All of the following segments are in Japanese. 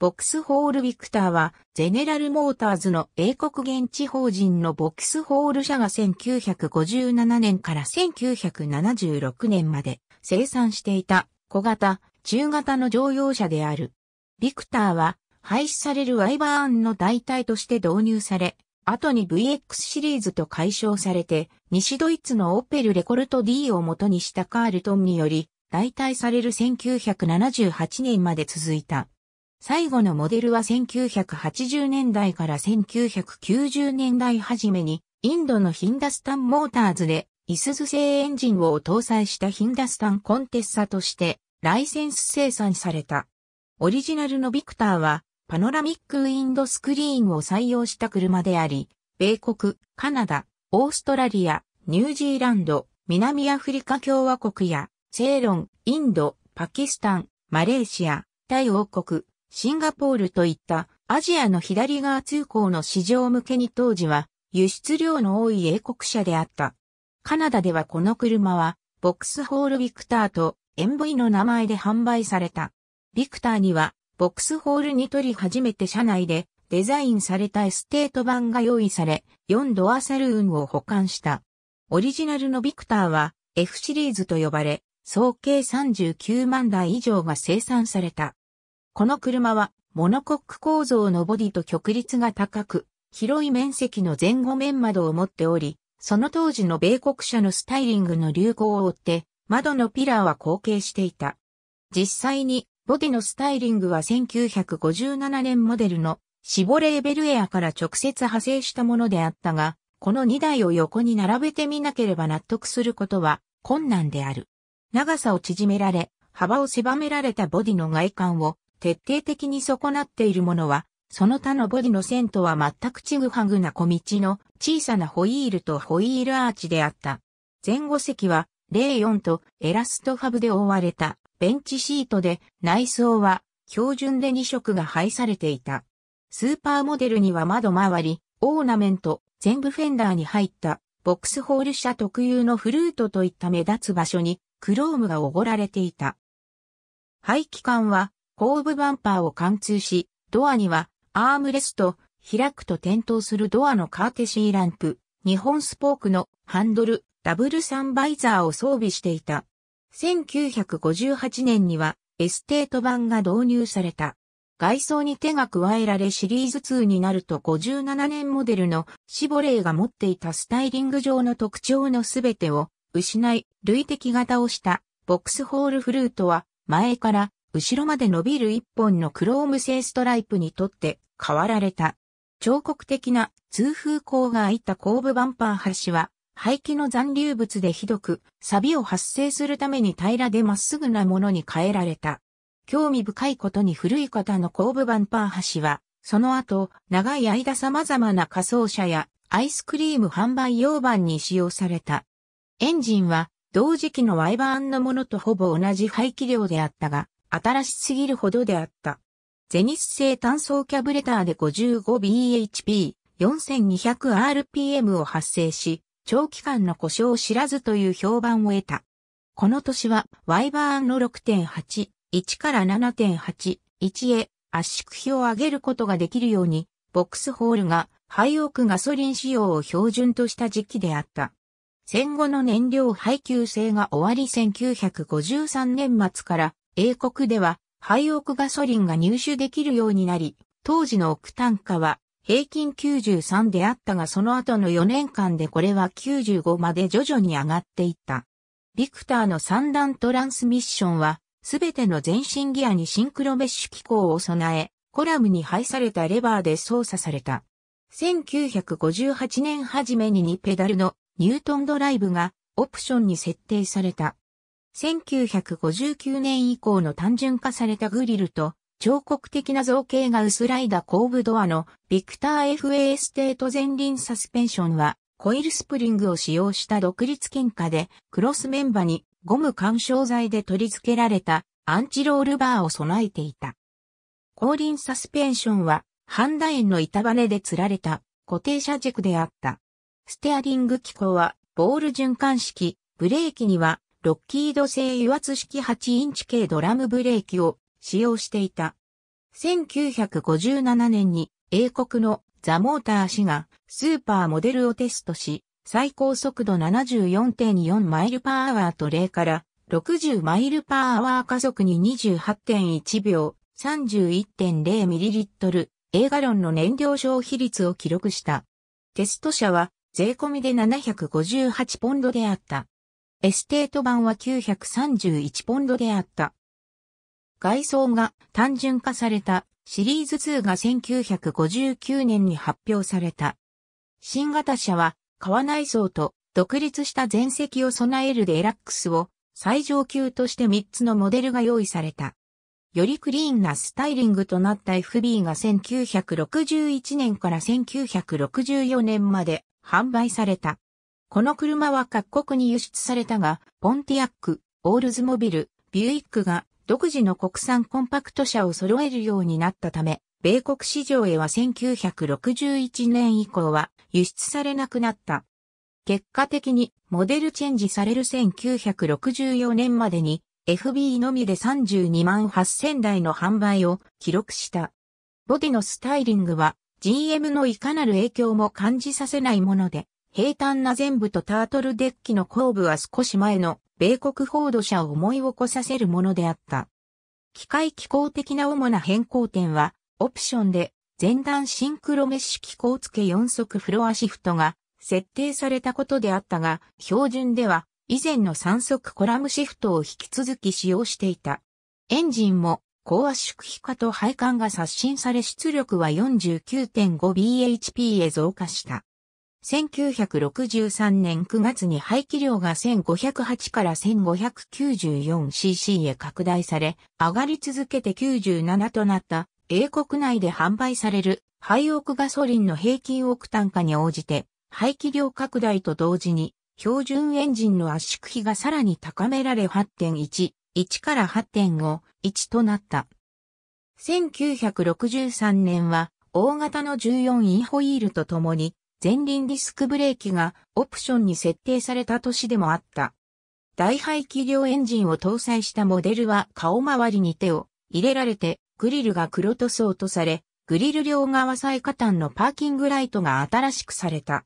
ボックスホールビクターは、ゼネラルモーターズの英国現地法人のボックスホール社が1957年から1976年まで生産していた小型、中型の乗用車である。ビクターは廃止されるワイバーンの代替として導入され、後に VX シリーズと解消されて、西ドイツのオペルレコルト D を元にしたカールトンにより、代替される1978年まで続いた。最後のモデルは1980年代から1990年代初めに、インドのヒンダスタンモーターズで、イスズ製エンジンを搭載したヒンダスタンコンテッサとして、ライセンス生産された。オリジナルのビクターは、パノラミックウィンドスクリーンを採用した車であり、米国、カナダ、オーストラリア、ニュージーランド、南アフリカ共和国や、セーロン、インド、パキスタン、マレーシア、タイ王国、シンガポールといったアジアの左側通行の市場向けに当時は輸出量の多い英国車であった。カナダではこの車はボックスホールビクターと エンボイ の名前で販売された。ビクターにはボックスホールに取り初めて社内でデザインされたエステート版が用意され、4ドアサルーンを補完した。オリジナルのビクターは F シリーズと呼ばれ、総計39万台以上が生産された。この車はモノコック構造のボディと曲率が高く、広い面積の前後面窓を持っており、その当時の米国車のスタイリングの流行を追って、窓のピラーは後継していた。実際に、ボディのスタイリングは1957年モデルのシボレーベルエアから直接派生したものであったが、この2台を横に並べてみなければ納得することは困難である。長さを縮められ、幅を狭められたボディの外観を徹底的に損なっているものは、その他のボディの線とは全くちぐはぐな小道の小さなホイールとホイールアーチであった。前後席は04とエラストファブで覆われたベンチシートで内装は標準で2色が配されていた。スーパーモデルには窓周り、オーナメント、全部フェンダーに入ったボックスホール車特有のフルートといった目立つ場所にクロームがおごられていた。排気管は後部バンパーを貫通し、ドアにはアームレスト、開くと点灯するドアのカーテシーランプ、2本スポークのハンドル、ダブルサンバイザーを装備していた。1958年にはエステート版が導入された。外装に手が加えられシリーズ2になると57年モデルのシボレーが持っていたスタイリング上の特徴のすべてを失い、涙滴型をしたボックスホールフルートは前から後ろまで伸びる一本のクローム製ストライプにとって変わられた。彫刻的な通風口が開いた後部バンパー端は排気の残留物でひどく錆を発生するために平らでまっすぐなものに変えられた。興味深いことに古い方の後部バンパー端は、その後、長い間様々な仮装車やアイスクリーム販売用板に使用された。エンジンは同時期のワイバーンのものとほぼ同じ排気量であったが、新しすぎるほどであった。ゼニス製単層キャブレターで 55bhp、4200rpm を発生し、長期間の故障を知らずという評判を得た。この年は、ワイバーンの6.8、1から7.8、1へ圧縮比を上げることができるように、ボックスホールがハイオクガソリン仕様を標準とした時期であった。戦後の燃料配給制が終わり1953年末から英国ではハイオクガソリンが入手できるようになり、当時のオクタン価は平均93であったがその後の4年間でこれは95まで徐々に上がっていった。ビクターの三段トランスミッションはすべての全身ギアにシンクロメッシュ機構を備え、コラムに配されたレバーで操作された。1958年初めに2ペダルのニュートンドライブがオプションに設定された。1959年以降の単純化されたグリルと彫刻的な造形が薄らいだ後部ドアのビクター FA ステート前輪サスペンションはコイルスプリングを使用した独立懸架でクロスメンバにゴム緩衝材で取り付けられたアンチロールバーを備えていた。後輪サスペンションは半楕円の板バネで吊られた固定車軸であった。ステアリング機構はボール循環式、ブレーキにはロッキード製油圧式8インチ径ドラムブレーキを使用していた。1957年に英国のザ・モーター誌がスーパーモデルをテストし、最高速度74.4マイルパーアワーと0から60マイルパーアワー加速に28.1秒 31.0ml A ガロンの燃料消費率を記録した。テスト車は税込みで758ポンドであった。エステート版は931ポンドであった。外装が単純化されたシリーズ2が1959年に発表された。新型車は革内装と独立した前席を備えるデラックスを最上級として3つのモデルが用意された。よりクリーンなスタイリングとなった FB が1961年から1964年まで販売された。この車は各国に輸出されたが、ポンティアック、オールズモビル、ビューイックが独自の国産コンパクト車を揃えるようになったため、米国市場へは1961年以降は輸出されなくなった。結果的にモデルチェンジされる1964年までに FB のみで32万8000台の販売を記録した。ボディのスタイリングは GM のいかなる影響も感じさせないもので、平坦な前部とタートルデッキの後部は少し前の米国フォード車を思い起こさせるものであった。機械機構的な主な変更点は、オプションで前段シンクロメッシュ機構付け4速フロアシフトが設定されたことであったが、標準では以前の3速コラムシフトを引き続き使用していた。エンジンも高圧縮比化と配管が刷新され出力は 49.5bhp へ増加した。1963年9月に排気量が1508から 1594cc へ拡大され、上がり続けて97となった英国内で販売されるハイオクガソリンの平均オクタン化に応じて、排気量拡大と同時に標準エンジンの圧縮比がさらに高められ8.1、1から8.5、1となった。1963年は大型の14インホイールとともに前輪ディスクブレーキがオプションに設定された年でもあった。大排気量エンジンを搭載したモデルは顔周りに手を入れられてグリルが黒塗装とされ、グリル両側最下端のパーキングライトが新しくされた。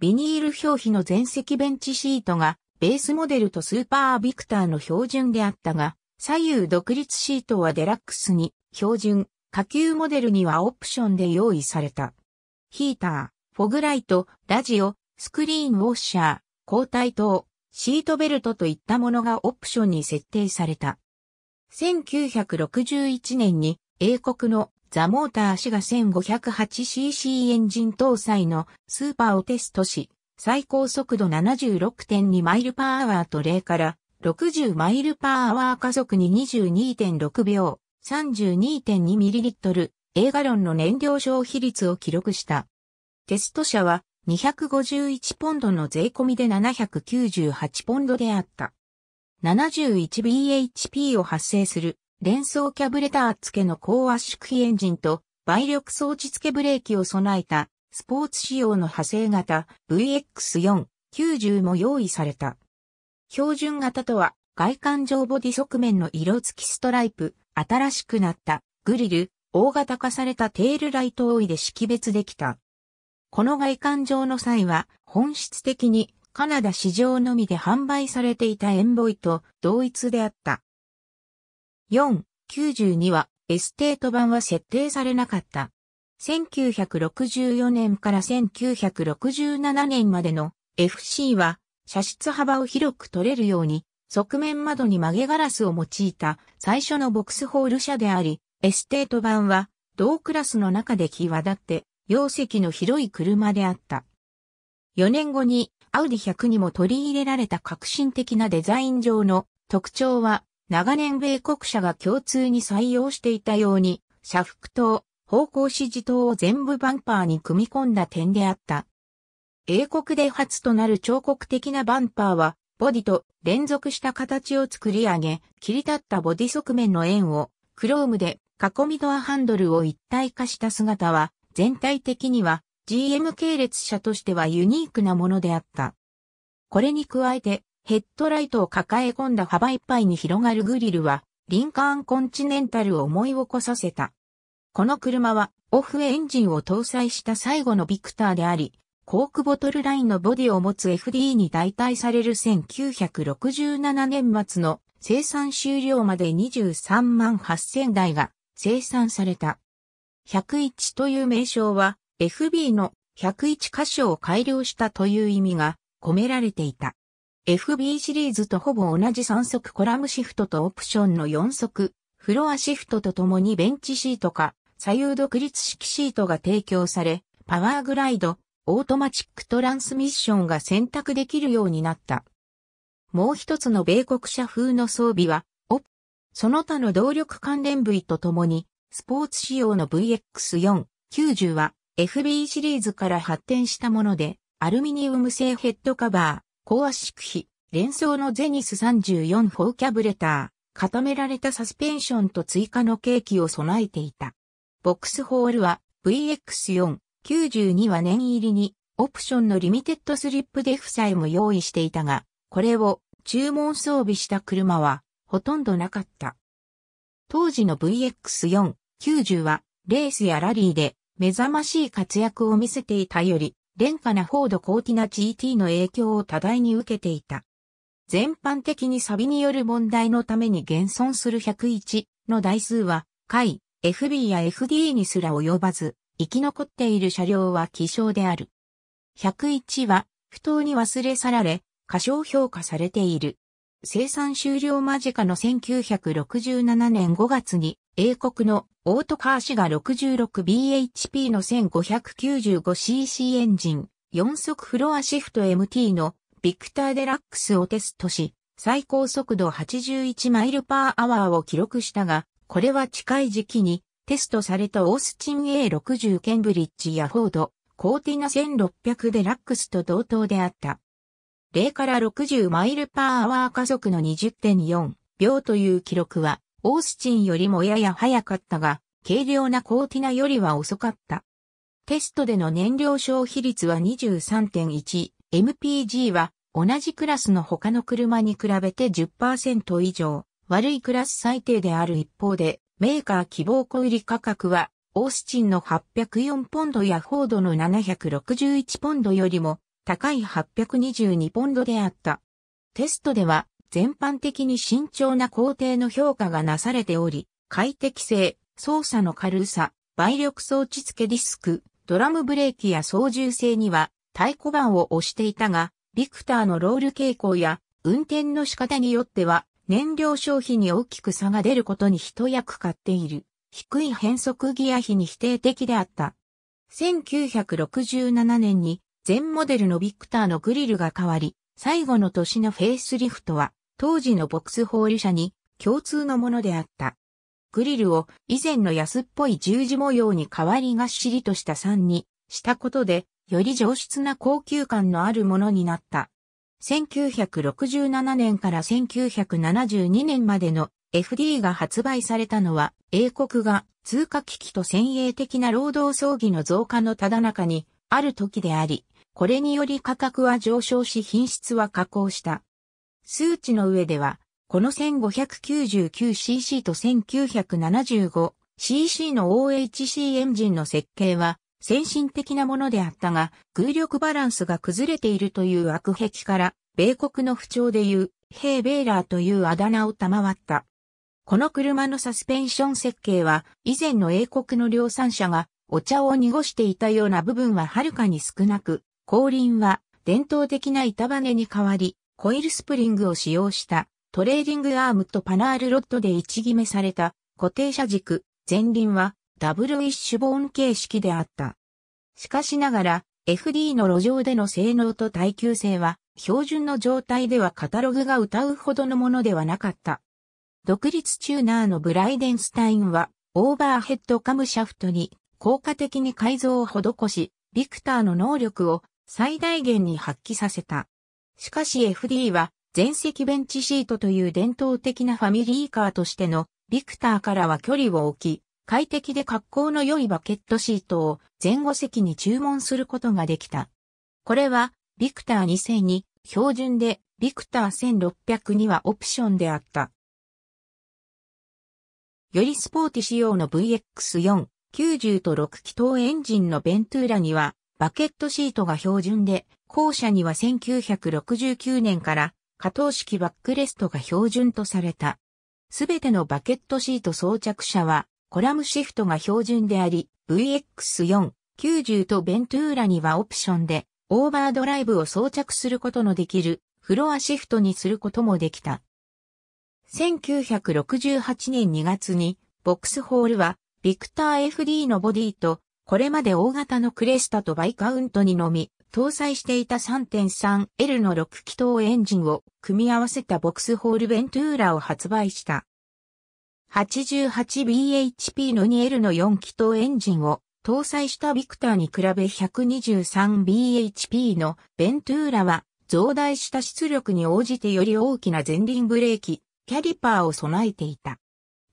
ビニール表皮の全席ベンチシートがベースモデルとスーパービクターの標準であったが、左右独立シートはデラックスに標準、下級モデルにはオプションで用意された。ヒーター、フォグライト、ラジオ、スクリーンウォッシャー、交代灯、シートベルトといったものがオプションに設定された。1961年に英国のザ・モーター氏が 1508cc エンジン搭載のスーパーをテストし、最高速度76.2マイルパーアワーと0から60マイルパーアワー加速に22.6秒、32.2ml、A ガロンの燃料消費率を記録した。テスト車は251ポンドの税込みで798ポンドであった。71bhp を発生する連想キャブレター付けの高圧縮比エンジンと倍力装置付けブレーキを備えたスポーツ仕様の派生型 VX490 も用意された。標準型とは外観上ボディ側面の色付きストライプ、新しくなったグリル、大型化されたテールライトオイで識別できた。この外観上の差異は本質的にカナダ市場のみで販売されていたエンボイと同一であった。4、92はエステート版は設定されなかった。1964年から1967年までの FC は車室幅を広く取れるように側面窓に曲げガラスを用いた最初のボックスホール車であり、エステート版は同クラスの中で際立って容積の広い車であった。4年後にアウディ100にも取り入れられた革新的なデザイン上の特徴は長年米国車が共通に採用していたように車腹灯、方向指示灯を全部バンパーに組み込んだ点であった。英国で初となる彫刻的なバンパーはボディと連続した形を作り上げ、切り立ったボディ側面の円をクロームで囲みドアハンドルを一体化した姿は全体的には GM 系列車としてはユニークなものであった。これに加えてヘッドライトを抱え込んだ幅いっぱいに広がるグリルはリンカーンコンチネンタルを思い起こさせた。この車はオフエンジンを搭載した最後のビクターであり、コークボトルラインのボディを持つ FD に代替される1967年末の生産終了まで23万8000台が生産された。101という名称は FB の101箇所を改良したという意味が込められていた。FB シリーズとほぼ同じ3速コラムシフトとオプションの4速フロアシフトとともにベンチシートか左右独立式シートが提供され、パワーグライド、オートマチックトランスミッションが選択できるようになった。もう一つの米国車風の装備は、オプその他の動力関連部位とともに、スポーツ仕様の VX4、90は FB シリーズから発展したもので、アルミニウム製ヘッドカバー、高圧縮比、連想のゼニス34フォーキャブレター、固められたサスペンションと追加のケーキを備えていた。ボックスホールは VX4、92は念入りにオプションのリミテッドスリップデフさえも用意していたが、これを注文装備した車はほとんどなかった。当時の VX4、90はレースやラリーで目覚ましい活躍を見せていたより、廉価なフォードコーティナ GT の影響を多大に受けていた。全般的にサビによる問題のために現存する101の台数は、回、FB や FD にすら及ばず、生き残っている車両は希少である。101は、不当に忘れ去られ、過小評価されている。生産終了間近の1967年5月に、英国のオートカーシが 66bhp の 1595cc エンジン、4速フロアシフト MT のビクターデラックスをテストし、最高速度81マイルパーアワーを記録したが、これは近い時期にテストされたオースチン A60 ケンブリッジやフォード、コーティナ1600デラックスと同等であった。0から60マイルパーアワー加速の20.4秒という記録は、オースチンよりもやや早かったが、軽量なコーティナよりは遅かった。テストでの燃料消費率は23.1、MPG は同じクラスの他の車に比べて10%以上、悪いクラス最低である一方で、メーカー希望小売価格は、オースチンの804ポンドやフォードの761ポンドよりも高い822ポンドであった。テストでは全般的に慎重な工程の評価がなされており、快適性、操作の軽さ、倍力装置付けディスク、ドラムブレーキや操縦性には太鼓判を押していたが、ビクターのロール傾向や運転の仕方によっては燃料消費に大きく差が出ることに一役買っている。低い変速ギア比に否定的であった。1967年に全モデルのビクターのグリルが変わり、最後の年のフェイスリフトは当時のボックスホール車に共通のものであった。グリルを以前の安っぽい十字模様に変わりがっしりとした3にしたことで、より上質な高級感のあるものになった。1967年から1972年までの FD が発売されたのは、英国が通貨危機と先鋭的な労働争議の増加のただ中にある時であり、これにより価格は上昇し品質は下降した。数値の上では、この 1599cc と 1975cc の OHC エンジンの設計は先進的なものであったが、空力バランスが崩れているという悪癖から、米国の符牒でいう、ヘーベーラーというあだ名を賜った。この車のサスペンション設計は、以前の英国の量産車がお茶を濁していたような部分ははるかに少なく、後輪は伝統的な板バネに代わり、コイルスプリングを使用したトレーリングアームとパナールロッドで位置決めされた固定車軸、前輪はダブルウィッシュボーン形式であった。しかしながら FD の路上での性能と耐久性は標準の状態ではカタログが歌うほどのものではなかった。独立チューナーのブライデンスタインはオーバーヘッドカムシャフトに効果的に改造を施し、ビクターの能力を最大限に発揮させた。しかし FD は全席ベンチシートという伝統的なファミリーカーとしてのビクターからは距離を置き、快適で格好の良いバケットシートを前後席に注文することができた。これはビクター2000に標準でビクター1600にはオプションであった。よりスポーティ仕様の VX4、90と6気筒エンジンのベントゥーラには、バケットシートが標準で、後者には1969年から可動式バックレストが標準とされた。すべてのバケットシート装着車は、コラムシフトが標準であり、VX4、90とベントゥーラにはオプションで、オーバードライブを装着することのできる、フロアシフトにすることもできた。1968年2月に、ボックスホールは、ビクター FD のボディと、これまで大型のクレスタとバイカウントにのみ、搭載していた 3.3L の6気筒エンジンを組み合わせたボックスホールベントゥーラを発売した。88bhp の 2L の4気筒エンジンを搭載したビクターに比べ 123bhp のベントゥーラは増大した出力に応じてより大きな前輪ブレーキ、キャリパーを備えていた。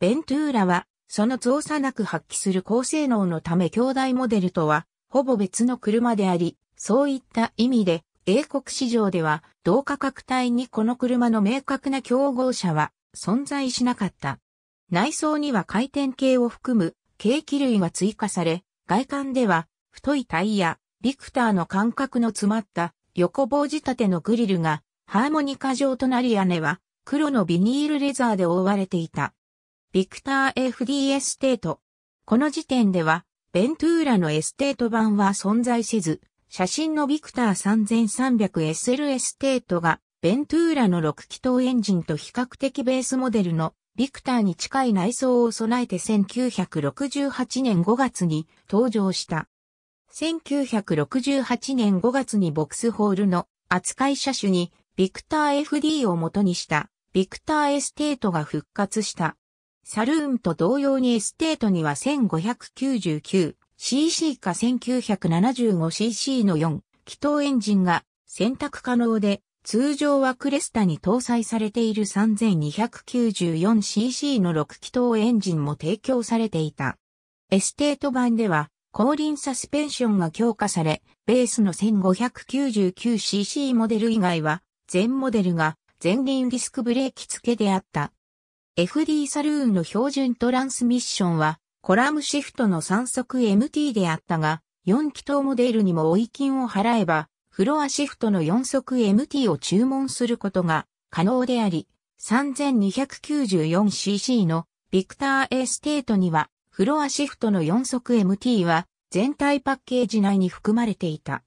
ベントゥーラはその増差なく発揮する高性能のため兄弟モデルとはほぼ別の車であり、そういった意味で英国市場では同価格帯にこの車の明確な競合車は存在しなかった。内装には回転計を含む計器類が追加され、外観では太いタイヤ、ビクターの間隔の詰まった横棒仕立てのグリルがハーモニカ状となり屋根は黒のビニールレザーで覆われていた。ビクター FD エステート。この時点ではベントゥーラのエステート版は存在せず、写真のビクター 3300SL エステートがベントゥーラの6気筒エンジンと比較的ベースモデルのビクターに近い内装を備えて1968年5月に登場した。1968年5月にボックスホールの扱い車種にビクター FD を元にしたビクターエステートが復活した。サルーンと同様にエステートには 1599cc か 1975cc の4気筒エンジンが選択可能で通常はクレスタに搭載されている 3294cc の6気筒エンジンも提供されていた。エステート版では後輪サスペンションが強化され、ベースの 1599cc モデル以外は全モデルが前輪ディスクブレーキ付きであった。FD サルーンの標準トランスミッションはコラムシフトの3速 MT であったが、4気筒モデルにも追い金を払えばフロアシフトの4速 MT を注文することが可能であり、3294cc のビクター A ステートにはフロアシフトの4速 MT は全体パッケージ内に含まれていた。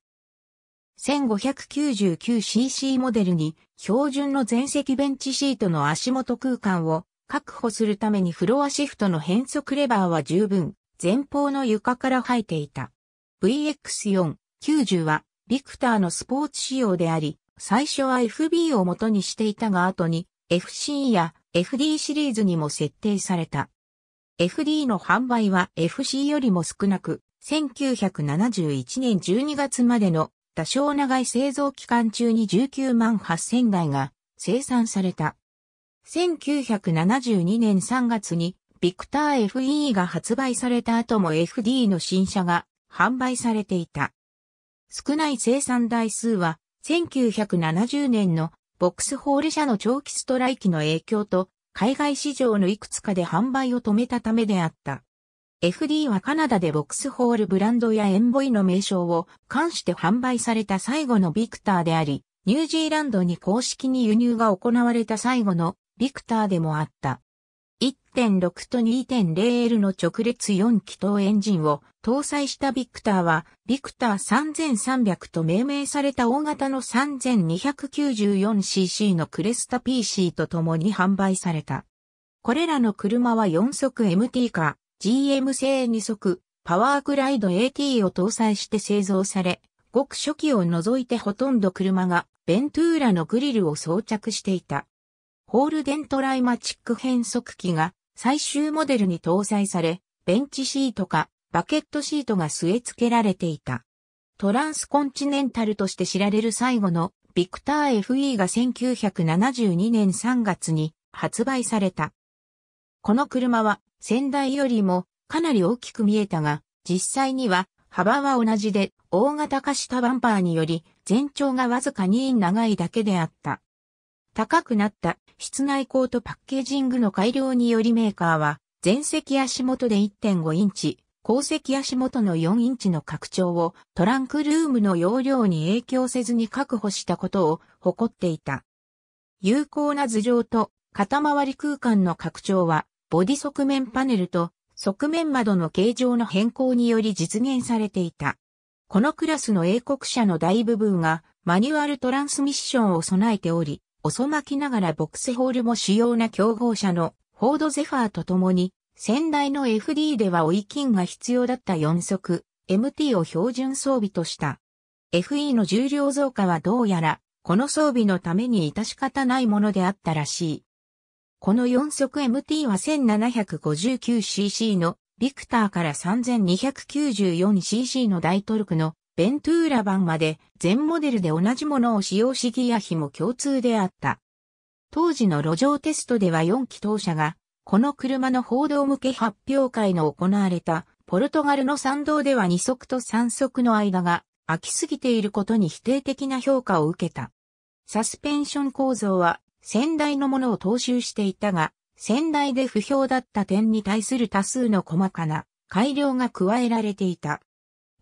1599cc モデルに標準の前席ベンチシートの足元空間を確保するためにフロアシフトの変速レバーは十分前方の床から生えていた。VX4 90はビクターのスポーツ仕様であり、最初は FB を元にしていたが後に FC や FD シリーズにも設定された。FD の販売は FC よりも少なく、1971年12月までの多少長い製造期間中に19万8000台が生産された。1972年3月にビクター FE が発売された後も FD の新車が販売されていた。少ない生産台数は、1970年のボックスホール社の長期ストライキの影響と、海外市場のいくつかで販売を止めたためであった。FD はカナダでボックスホールブランドやエンボイの名称を冠して販売された最後のビクターであり、ニュージーランドに公式に輸入が行われた最後のビクターでもあった。1.6と 2.0L の直列4気筒エンジンを搭載したビクターは、ビクター3300と命名された大型の 3294cc のクレスタ PC と共に販売された。これらの車は4速 MT か GM 製2速パワークライド AT を搭載して製造され、ごく初期を除いてほとんど車がベントゥーラのグリルを装着していた。ホールデントライマチック変速機が最終モデルに搭載され、ベンチシートかバケットシートが据え付けられていた。トランスコンチネンタルとして知られる最後のビクター FE が1972年3月に発売された。この車は先代よりもかなり大きく見えたが、実際には幅は同じで大型化したバンパーにより全長がわずか2長いだけであった。高くなった室内コートパッケージングの改良によりメーカーは前席足元で1.5インチ、後席足元の4インチの拡張をトランクルームの容量に影響せずに確保したことを誇っていた。有効な頭上と肩回り空間の拡張は、ボディ側面パネルと側面窓の形状の変更により実現されていた。このクラスの英国車の大部分がマニュアルトランスミッションを備えており、遅まきながらボックスホールも主要な競合車のフォードゼファーと共に、先代の FD では追い金が必要だった4速 MT を標準装備とした。FE の重量増加はどうやらこの装備のために致し方ないものであったらしい。この4速 MT は 1759cc のビクターから 3294cc の大トルクのベントゥーラ版まで全モデルで同じものを使用しギア比も共通であった。当時の路上テストでは4気筒車がこの車の報道向け発表会の行われたポルトガルの参道では2速と3速の間が空きすぎていることに否定的な評価を受けた。サスペンション構造は先代のものを踏襲していたが、先代で不評だった点に対する多数の細かな改良が加えられていた。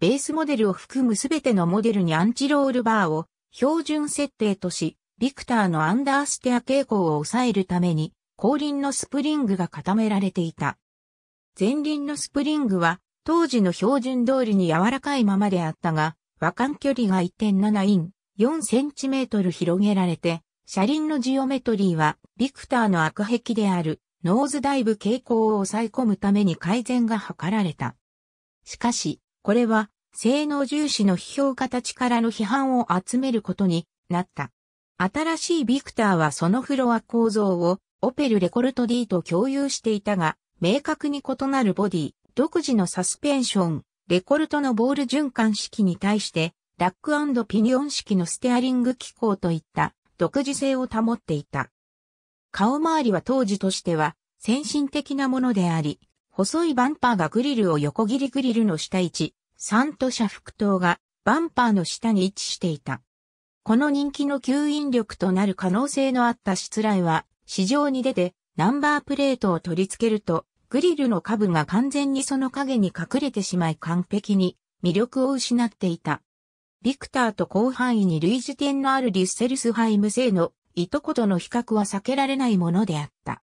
ベースモデルを含むすべてのモデルにアンチロールバーを標準設定とし、ビクターのアンダーステア傾向を抑えるために、後輪のスプリングが固められていた。前輪のスプリングは当時の標準通りに柔らかいままであったが、和間距離が1.7イン、4センチメートル広げられて、車輪のジオメトリーは、ビクターの悪壁である、ノーズダイブ傾向を抑え込むために改善が図られた。しかし、これは、性能重視の批評形からの批判を集めることになった。新しいビクターはそのフロア構造をオペルレコルト D と共有していたが、明確に異なるボディ、独自のサスペンション、レコルトのボール循環式に対して、ラックピニオン式のステアリング機構といった独自性を保っていた。顔周りは当時としては先進的なものであり、細いバンパーがグリルを横切りグリルの下位置、サント車腹灯がバンパーの下に位置していた。この人気の吸引力となる可能性のあった失礼は市場に出てナンバープレートを取り付けるとグリルの下部が完全にその影に隠れてしまい完璧に魅力を失っていた。ビクターと広範囲に類似点のあるリュッセルスハイム製のいとことの比較は避けられないものであった。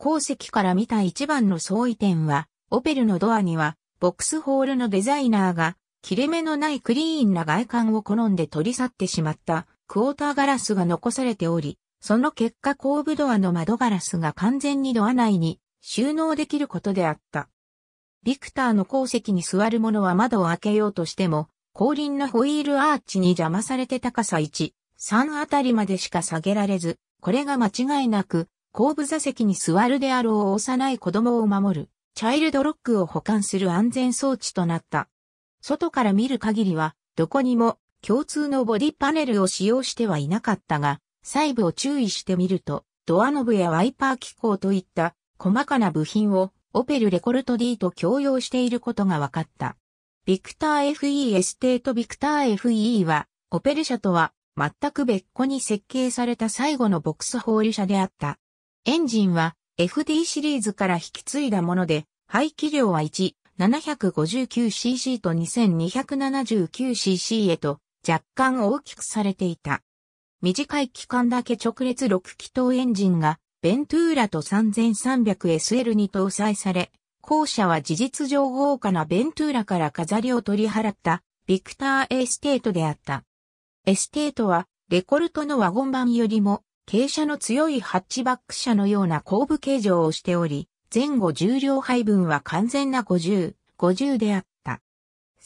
後席から見た一番の相違点は、オペルのドアには、ボックスホールのデザイナーが、切れ目のないクリーンな外観を好んで取り去ってしまったクォーターガラスが残されており、その結果後部ドアの窓ガラスが完全にドア内に収納できることであった。ビクターの後席に座る者は窓を開けようとしても、後輪のホイールアーチに邪魔されて高さ1、3あたりまでしか下げられず、これが間違いなく、後部座席に座るであろう幼い子供を守る、チャイルドロックを保管する安全装置となった。外から見る限りは、どこにも共通のボディパネルを使用してはいなかったが、細部を注意してみると、ドアノブやワイパー機構といった細かな部品をオペルレコルト D と共用していることが分かった。ビクター FE エステートビクター FE は、オペル車とは全く別個に設計された最後のボックスホール車であった。エンジンは FD シリーズから引き継いだもので、排気量は1、759cc と 2279cc へと若干大きくされていた。短い期間だけ直列6気筒エンジンがベントゥーラと 3300SL に搭載され、後者は事実上豪華なベントゥーラから飾りを取り払ったビクターエステートであった。エステートはレコルトのワゴン版よりも傾斜の強いハッチバック車のような後部形状をしており、前後重量配分は完全な50、50であった。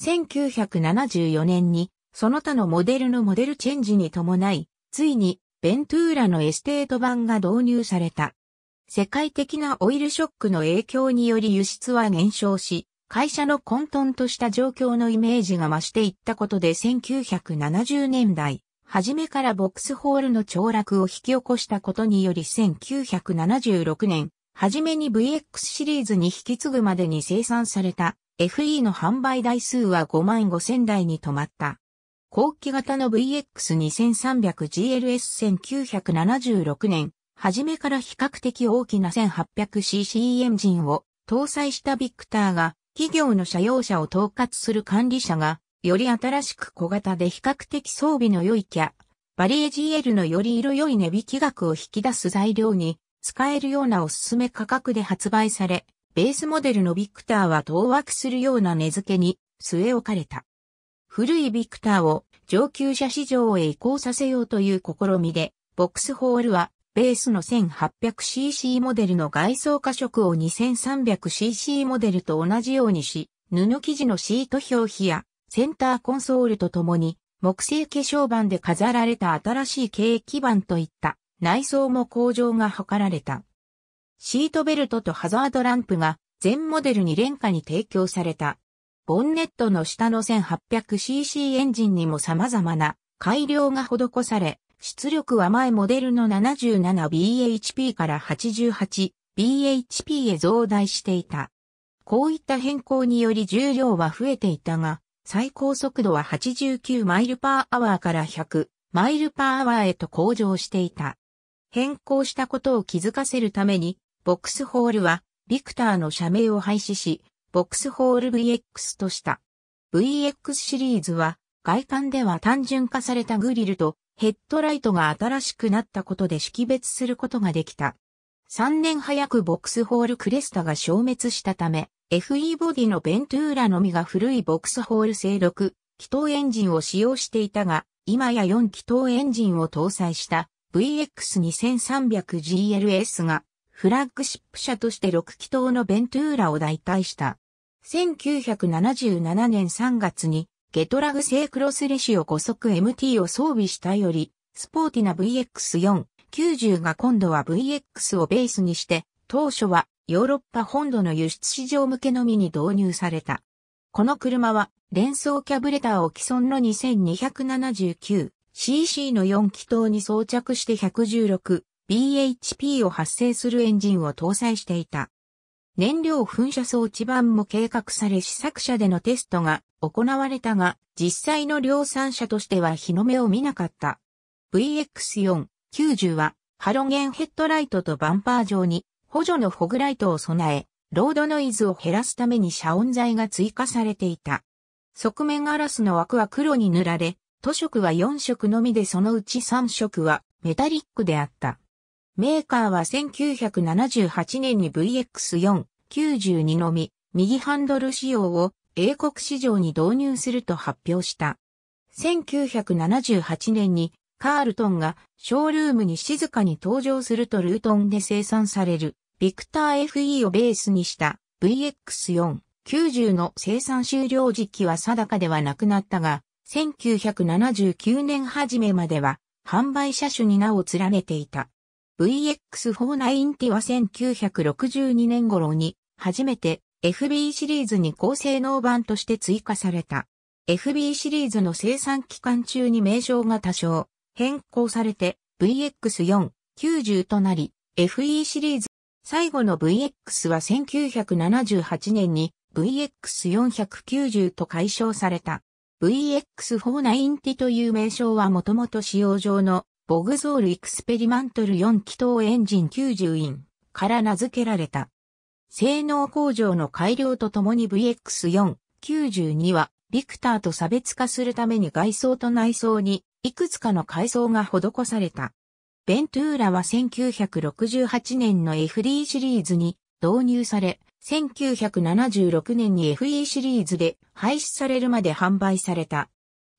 1974年にその他のモデルのモデルチェンジに伴い、ついにベントゥーラのエステート版が導入された。世界的なオイルショックの影響により輸出は減少し、会社の混沌とした状況のイメージが増していったことで1970年代、初めからボックスホールの凋落を引き起こしたことにより1976年、初めに VX シリーズに引き継ぐまでに生産された FE の販売台数は5万5千台に止まった。後期型の VX2300GLS1976 年、初めから比較的大きな 1800cc エンジンを搭載したビクターが企業の車用車を統括する管理者がより新しく小型で比較的装備の良いキャ、バリエ GL のより色良い値引き額を引き出す材料に使えるようなおすすめ価格で発売され、ベースモデルのビクターは当惑するような値付けに据え置かれた。古いビクターを上級者市場へ移行させようという試みで、ボックスホールはベースの 1800cc モデルの外装化色を 2300cc モデルと同じようにし、布生地のシート表皮やセンターコンソールとともに木製化粧板で飾られた新しい軽基板といった内装も向上が図られた。シートベルトとハザードランプが全モデルに廉価に提供された。ボンネットの下の 1800cc エンジンにも様々な改良が施され、出力は前モデルの 77bhp から 88bhp へ増大していた。こういった変更により重量は増えていたが、最高速度は89マイルパーアワーから100マイルパーアワーへと向上していた。変更したことを気づかせるために、ボックスホールはビクターの社名を廃止し、ボックスホール VX とした。VX シリーズは外観では単純化されたグリルとヘッドライトが新しくなったことで識別することができた。3年早くボックスホールクレスタが消滅したため、FE ボディのベントゥーラのみが古いボックスホール製6気筒エンジンを使用していたが、今や4気筒エンジンを搭載した VX2300GLS がフラッグシップ車として6気筒のベントゥーラを代替した。1977年3月にゲトラグ製クロスレシオ5速 MT を装備したより、スポーティな VX490 が今度は VX をベースにして、当初はヨーロッパ本土の輸出市場向けのみに導入された。この車は連想キャブレターを既存の 2279cc の4気筒に装着して 116bhp を発生するエンジンを搭載していた。燃料噴射装置版も計画され試作車でのテストが行われたが、実際の量産車としては日の目を見なかった。VX490 は、ハロゲンヘッドライトとバンパー上に補助のフォグライトを備え、ロードノイズを減らすために遮音材が追加されていた。側面ガラスの枠は黒に塗られ、塗色は4色のみでそのうち3色はメタリックであった。メーカーは1978年に VX492 のみ、右ハンドル仕様を英国市場に導入すると発表した。1978年にカールトンがショールームに静かに登場するとルートンで生産されるビクター FE をベースにした VX490 の生産終了時期は定かではなくなったが、1979年初めまでは販売車種に名を連ねていた。VX490 は1962年頃に初めて FB シリーズに高性能版として追加された。FB シリーズの生産期間中に名称が多少変更されて VX490 となり FE シリーズ最後の VX は1978年に VX490 と解消された。VX490 という名称はもともと使用上のボグゾールエクスペリマントル4気筒エンジン90インから名付けられた。性能向上の改良とともに VX492 はビクターと差別化するために外装と内装にいくつかの改装が施された。ベントゥーラは1968年の FD シリーズに導入され、1976年に FE シリーズで廃止されるまで販売された。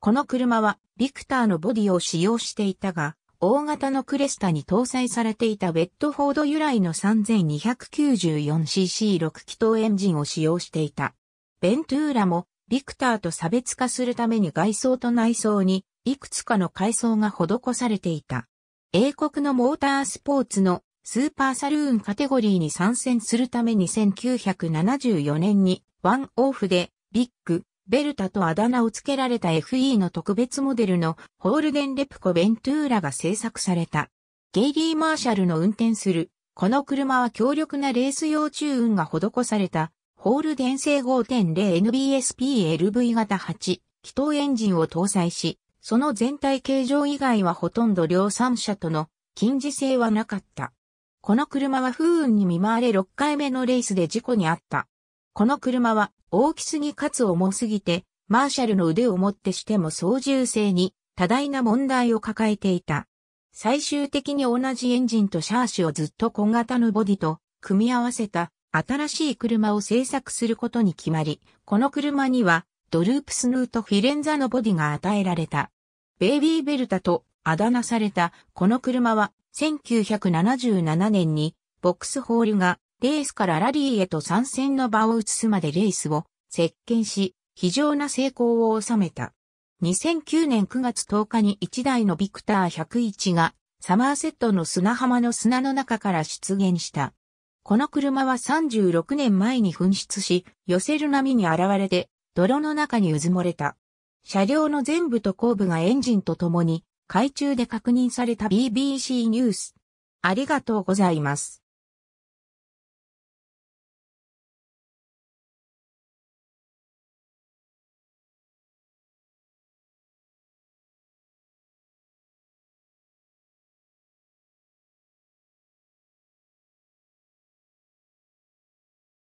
この車はビクターのボディを使用していたが、大型のクレスタに搭載されていたベッドフォード由来の 3294cc6 気筒エンジンを使用していた。ベントゥーラもビクターと差別化するために外装と内装にいくつかの改装が施されていた。英国のモータースポーツのスーパーサルーンカテゴリーに参戦するために1974年にワンオフでビッグ、ベルタとあだ名を付けられた FE の特別モデルのホールデンレプコベントゥーラが製作された。ゲイリー・マーシャルの運転する、この車は強力なレース用チューンが施された、ホールデン製 5.0NBSP-LV 型8、気筒エンジンを搭載し、その全体形状以外はほとんど量産車との近似性はなかった。この車は不運に見舞われ6回目のレースで事故に遭った。この車は大きすぎかつ重すぎて、マーシャルの腕をもってしても操縦性に多大な問題を抱えていた。最終的に同じエンジンとシャーシをずっと小型のボディと組み合わせた新しい車を製作することに決まり、この車にはドループスヌートフィレンザのボディが与えられた。ベイビーベルタとあだ名されたこの車は1977年にボックスホールがレースからラリーへと参戦の場を移すまでレースを席巻し、非常な成功を収めた。2009年9月10日に1台のビクター101がサマーセットの砂浜の砂の中から出現した。この車は36年前に噴出し、寄せる波に現れて泥の中にうずもれた。車両の全部と後部がエンジンと共に海中で確認された BBC ニュース。ありがとうございます。